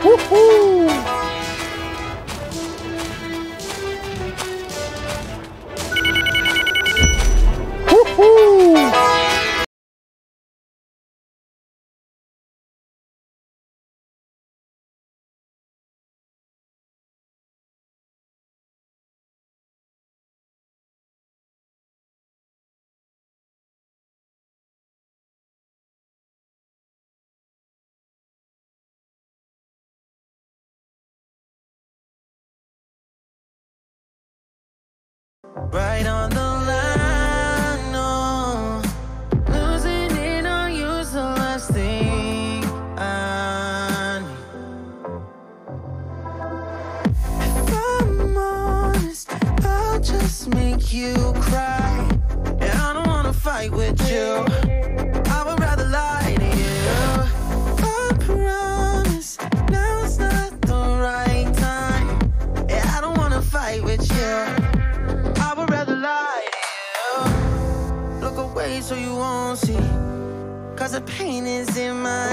Woohoo! Right on the line, no. Losing it on. If I'm honest, I'll just make you cry. And I don't wanna fight with you. So you won't see. Cause the pain is in my